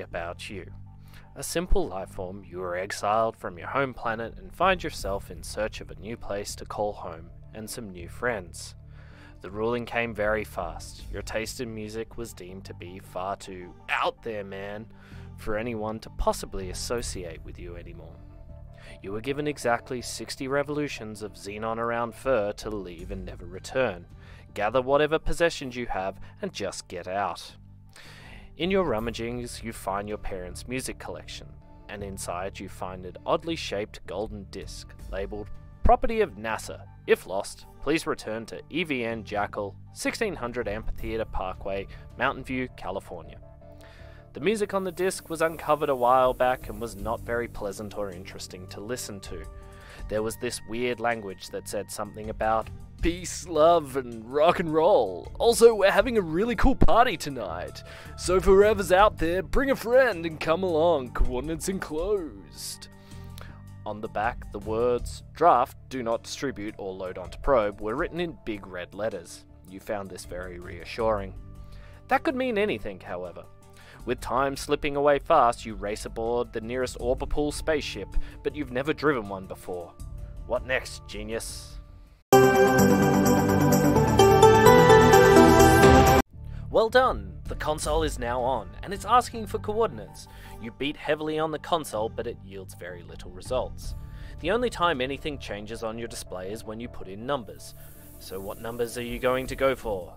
about you. A simple life form, you are exiled from your home planet and find yourself in search of a new place to call home and some new friends. The ruling came very fast. Your taste in music was deemed to be far too out there, man, for anyone to possibly associate with you anymore. You were given exactly 60 revolutions of Xenon around Fur to leave and never return. Gather whatever possessions you have and just get out. In your rummagings, you find your parents' music collection, and inside you find an oddly shaped golden disc labeled Property of NASA. If lost, please return to EVN Jackal, 1600 Amphitheater Parkway, Mountain View, California. The music on the disc was uncovered a while back and was not very pleasant or interesting to listen to. There was this weird language that said something about peace, love, and rock and roll. Also, we're having a really cool party tonight. So, for whoever's out there, bring a friend and come along. Coordinates enclosed. On the back, the words draft, do not distribute, or load onto probe were written in big red letters. You found this very reassuring. That could mean anything, however. With time slipping away fast, you race aboard the nearest orbital spaceship, but you've never driven one before. What next, genius? Well done! The console is now on, and it's asking for coordinates. You beat heavily on the console, but it yields very little results. The only time anything changes on your display is when you put in numbers. So what numbers are you going to go for?